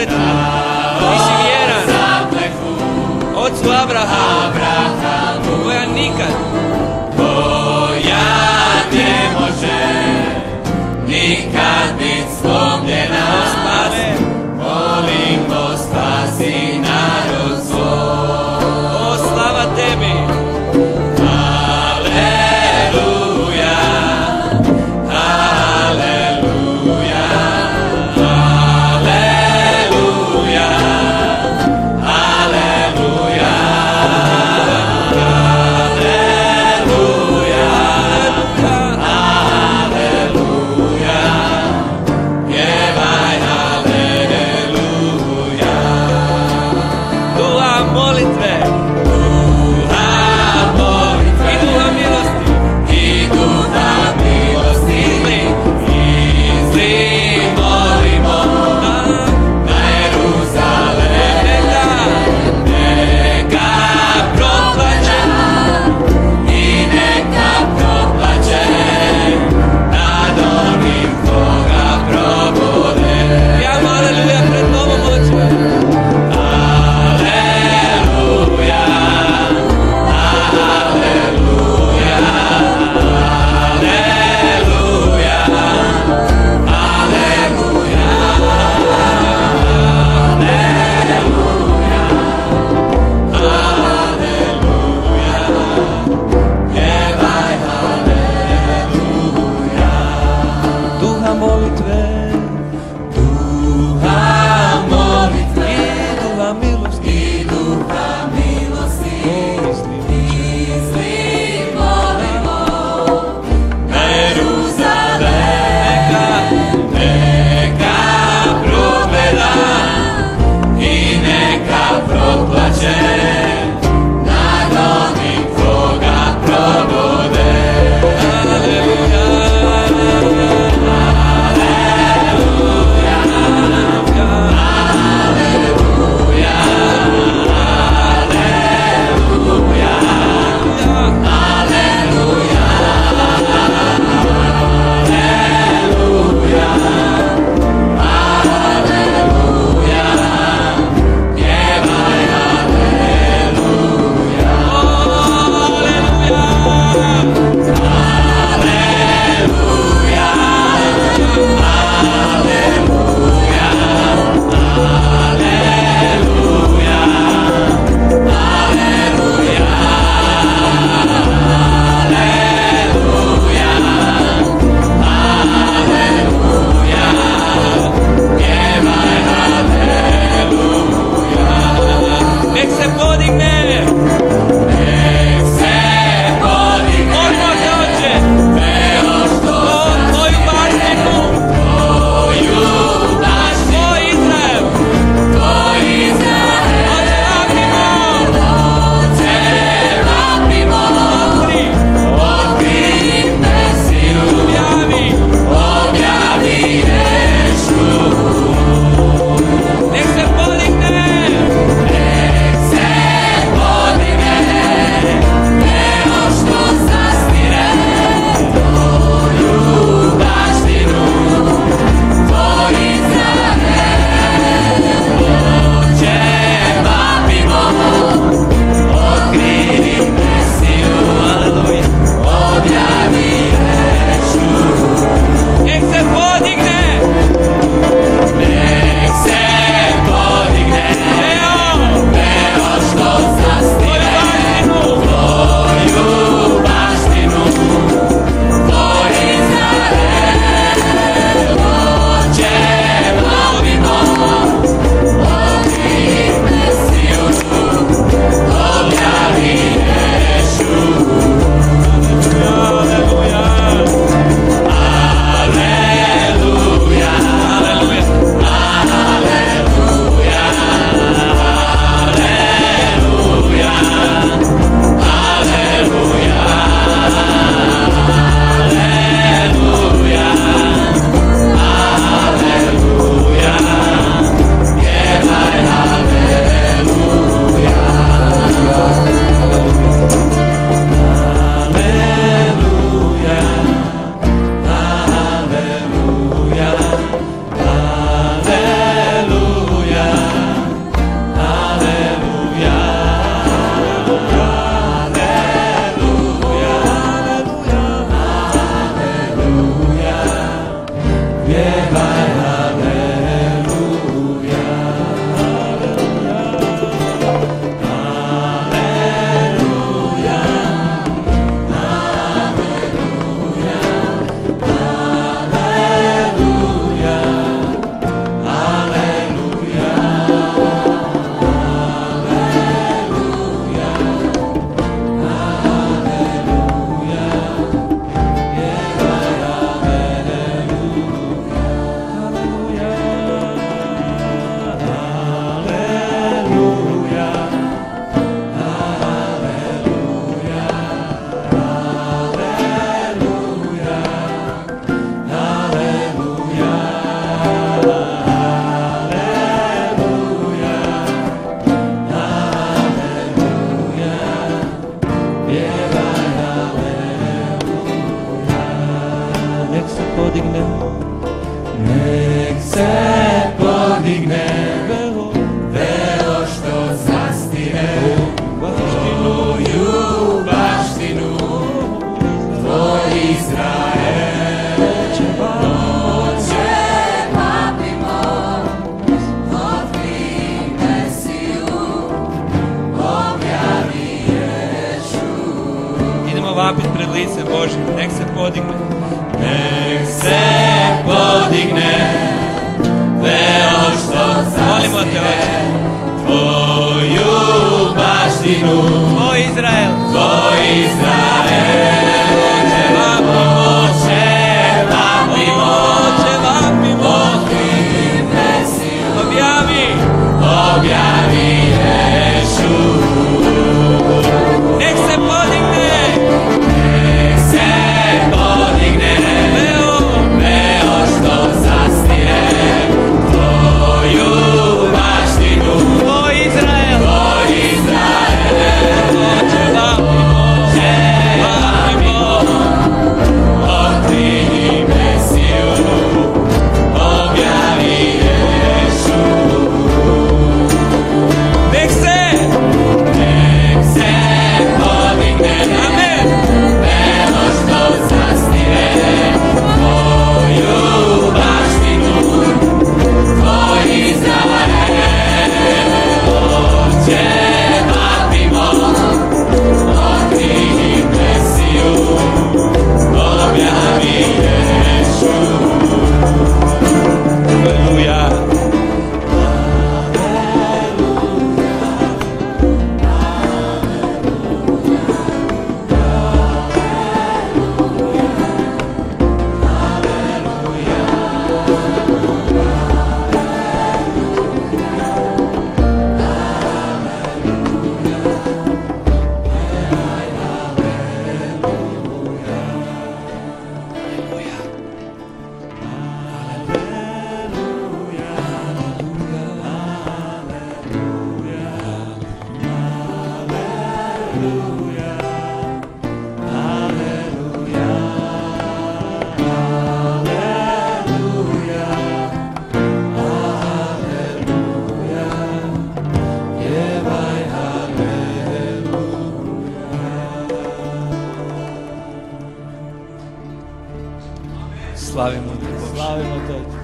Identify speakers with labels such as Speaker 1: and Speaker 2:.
Speaker 1: zakletvu. Ti si vjeran. Ocu Abrahamu. Koja nikad.
Speaker 2: podigne. Nek se podigne veo što
Speaker 1: zasne
Speaker 2: tvoju baštinu. Tvoj Izrael.
Speaker 1: Tvoj Izrael. slavimo te
Speaker 2: Bože. Slavimo te.